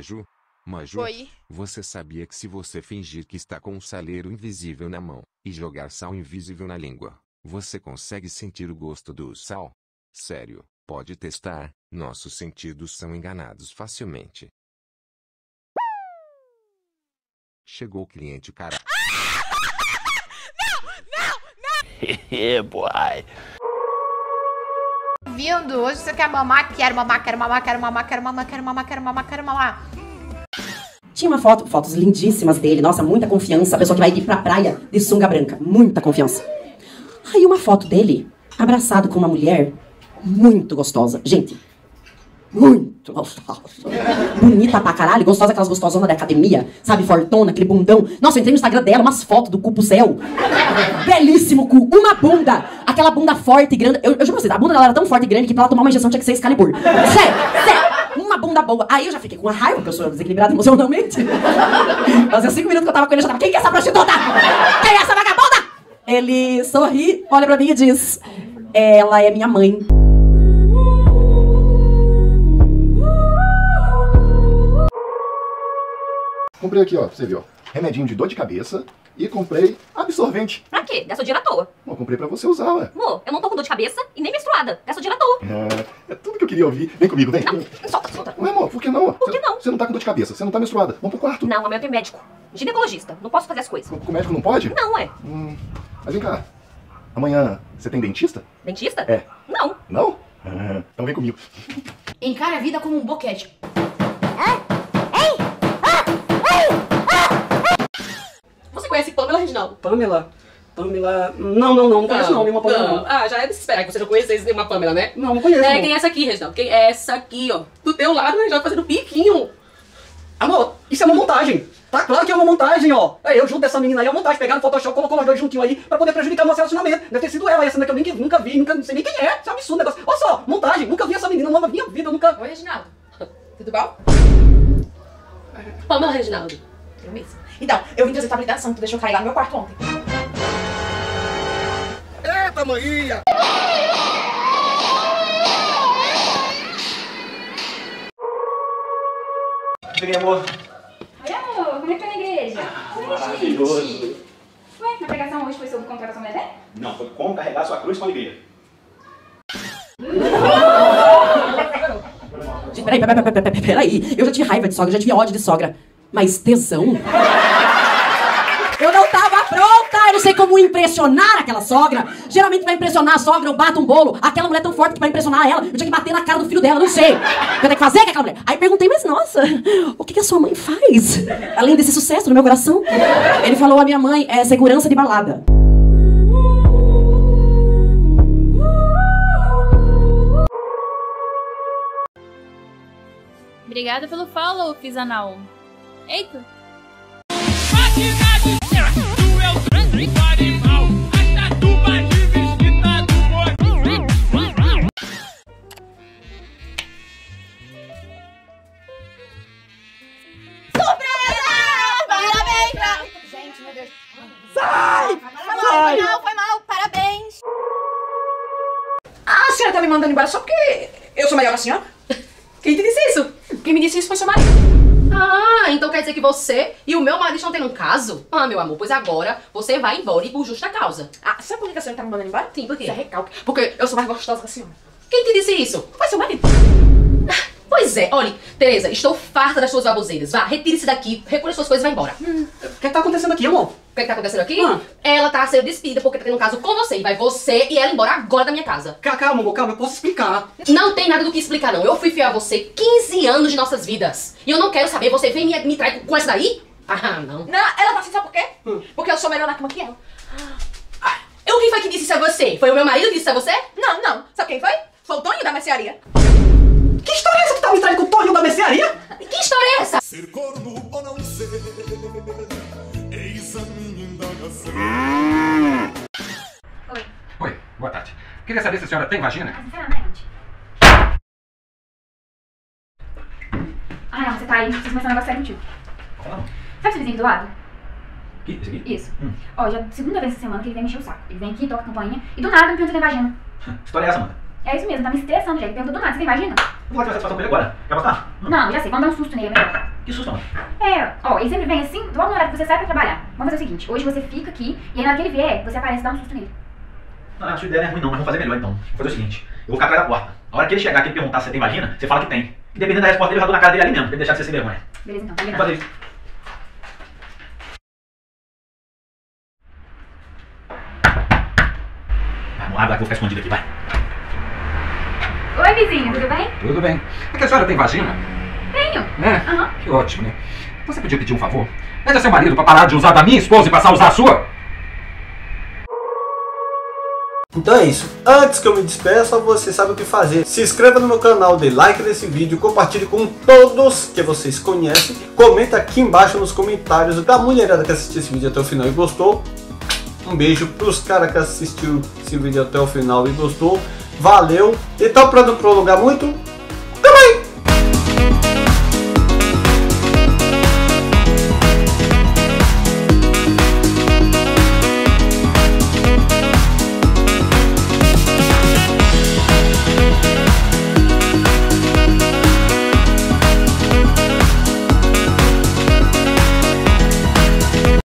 Maju? Maju? Oi. Você sabia que se você fingir que está com um saleiro invisível na mão e jogar sal invisível na língua, você consegue sentir o gosto do sal? Sério, pode testar, nossos sentidos são enganados facilmente. Chegou o cliente, cara. yeah, boy. Vindo, hoje você quer mamar, quero mamar, quero mamar, quero mamar, quero mamar, quero mamar, quero mamar, quero mamar. Tinha uma foto, fotos lindíssimas dele, nossa, muita confiança. A pessoa que vai ir pra praia de sunga branca, muita confiança. Aí uma foto dele, abraçado com uma mulher muito gostosa. Gente, muito gostosa. Bonita pra caralho, gostosa, aquelas gostosonas da academia, sabe, fortona, aquele bundão. Nossa, eu entrei no Instagram dela, umas fotos do cu pro céu. Belíssimo cu, uma bunda. Aquela bunda forte e grande. Eu, eu juro pra vocês, a bunda dela era tão forte e grande que pra ela tomar uma injeção tinha que ser Excalibur. Sério, sério. Uma bunda boa. Aí eu já fiquei com uma raiva, porque eu sou desequilibrada emocionalmente. Fazia cinco minutos que eu tava com ele, eu já tava, quem que é essa prostituta? Quem é essa vagabunda? Ele sorri, olha pra mim e diz, ela é minha mãe. Comprei aqui, ó, pra você ver, ó. Remedinho de dor de cabeça e comprei absorvente. Pra quê? Gasta dinheiro à toa. Bom, comprei pra você usar, ué. Amor, eu não tô com dor de cabeça e nem menstruada. Gasta dinheiro à toa. É, é tudo que eu queria ouvir. Vem comigo, vem. Não, solta, solta. Ué, amor, por que não? Por que não? Você não tá com dor de cabeça, você não tá menstruada. Vamos pro quarto. Não, amanhã eu tenho médico. Ginecologista. Não posso fazer as coisas. O médico não pode? Não, é. Hum, mas vem cá. Amanhã você tem dentista? Dentista? É. Não. Não? Ah, então vem comigo. Encare a vida como um boquete. Você conhece Pamela Reginaldo? Pamela? Pamela... Não, não, não, não conheço não, nenhuma Pamela não. Ah, já é de se esperar que você não conhecesse nenhuma Pamela, né? Não, não conheço É, não. quem é essa aqui, Reginaldo? Quem é essa aqui, ó? Do teu lado, né? Já fazendo piquinho. Amor, isso é uma montagem. Tá claro que é uma montagem, ó. É, eu junto dessa menina aí, é uma montagem. Pegaram no Photoshop, colocou nós dois juntinhos aí pra poder prejudicar o nosso relacionamento. Deve ter sido ela, essa daqui eu nem, nunca vi, nunca, não sei nem quem é. Isso é um absurdo o negócio. Olha só, montagem. Nunca vi essa menina na minha vida, eu nunca... Oi, Reginaldo. Tudo bom? Pamela Reginaldo. Eu mesmo. Então, eu vim trazer tua habilitação, tu deixou cair lá no meu quarto ontem. Eita, maninha! Cheguei, amor. Oi, amor, como é que foi na igreja? Maravilhoso. Ué, na pregação hoje foi sobre contratação bebê? Não, foi como carregar sua cruz com alegria. Peraí, peraí, peraí, peraí. Eu já tive raiva de sogra, já tive ódio de sogra. Mas tesão? Eu não tava pronta! Eu não sei como impressionar aquela sogra. Geralmente pra impressionar a sogra, eu bato um bolo. Aquela mulher é tão forte que pra impressionar ela, eu tinha que bater na cara do filho dela, não sei. Eu tenho que fazer com aquela mulher. Aí perguntei, mas nossa, o que, que a sua mãe faz? Além desse sucesso no meu coração. Ele falou, a minha mãe é segurança de balada. Obrigada pelo follow, Fisanal. Eita! Parabéns pra... Gente, meu Deus. Sai! Foi mal, foi mal, foi mal. Parabéns. Ah, a senhora tá me mandando embora só porque eu sou melhor que a senhora? Quem te disse isso? Quem me disse isso foi seu marido. Ah, então quer dizer que você e o meu marido estão tendo um caso? Ah, meu amor, pois agora você vai embora e por justa causa. Ah, sabe por que a senhora tá me mandando embora? Sim, por quê? Isso é recalque. Porque eu sou mais gostosa que a senhora. Quem te disse isso? Foi seu marido. Pois é, olhe, Tereza, estou farta das suas baboseiras. Vá, retire-se daqui, recolha suas coisas e vá embora. O que, que tá acontecendo aqui, amor? O que, é que tá acontecendo aqui? Hum. Ela tá sendo despedida porque tá tendo um caso com você. E vai você e ela embora agora da minha casa. Calma, amor, calma, eu posso explicar. Não tem nada do que explicar, não. Eu fui fiel a você 15 anos de nossas vidas. E eu não quero saber, você vem me, me trair com essa daí? Ah, não. Não, ela tá assim, sabe por quê? Porque eu sou melhor na cama que ela. Eu quem foi que disse isso a você? Foi o meu marido que disse isso a você? Não, não. Sabe quem foi? Foi o Toninho da mercearia. Que história é essa que me traindo com o Toninho da mercearia? Que história é essa? Ser corno ou não ser, eis a minha indagação. Oi. Oi, boa tarde. Queria saber se a senhora tem vagina? Sinceramente. Ah, não, você tá aí. Você começou um negócio sério contigo. Como? Sabe esse vizinho do lado? Aqui, esse aqui? Isso. Hum. Ó, já é a segunda vez essa semana que ele vem me encher o saco. Ele vem aqui, toca a campainha e do nada me pergunta se tem vagina. Que história é essa, Amanda? É isso mesmo, tá me estressando já. Ele pergunta do nada, você tem vagina? Vou ativar a satisfação com ele agora. Quer postar? Não, já sei, vamos dar um susto nele, é melhor. Que susto, mano. É, ó, ele sempre vem assim, logo no horário que você sai pra trabalhar. Vamos fazer o seguinte, hoje você fica aqui, e aí na hora que ele vier, você aparece e dá um susto nele. Não, a sua ideia não é ruim não, mas vamos fazer melhor então. Vou fazer o seguinte, eu vou ficar atrás da porta. A hora que ele chegar aqui e perguntar se você tem vagina, você fala que tem. E dependendo da resposta dele, eu já dou na cara dele ali mesmo, pra ele deixar de ser sem vergonha. Beleza, então. Vamos fazer isso. Vamos lá, que eu vou ficar escondido aqui, vai. Oi, vizinho, tudo bem? Tudo bem. É que a senhora tem vagina? Tenho. É? Aham. Que ótimo, né? Você podia pedir um favor? Pede a seu marido pra parar de usar da minha esposa e passar a usar a sua? Então é isso. Antes que eu me despeça, você sabe o que fazer. Se inscreva no meu canal, dê like nesse vídeo, compartilhe com todos que vocês conhecem. Comenta aqui embaixo nos comentários da mulherada que assistiu esse vídeo até o final e gostou. Um beijo pros caras que assistiu esse vídeo até o final e gostou. Valeu. Então, para não prolongar muito,